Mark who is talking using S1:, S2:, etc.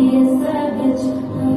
S1: be a savage.